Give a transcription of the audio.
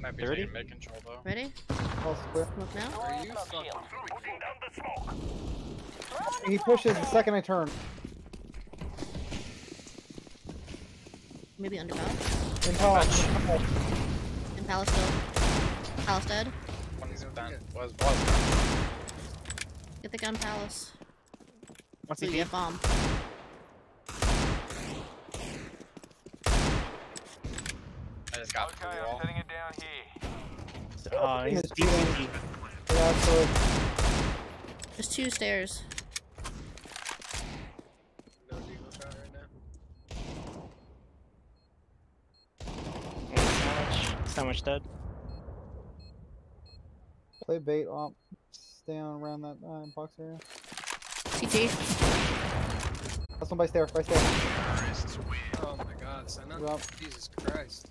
Might be 30? taking mid control though. Ready? All square. Smoke now? Are you fucking He pushes the second I turn. Maybe under palace. In palace. In palace still. Palace dead. one he's done. Was was. Get the gun palace. What's So you he get bomb. Just got Okay, the I'm setting it down here. Oh, he's It's DCT. Yeah. There's two stairs. No deagle shot right now. Sandwich. Sandwich dead. Play bait op. Stay on around that uh, box area. CT. That's one by stair. By stair. Oh my god, Senna. Rob. Jesus Christ.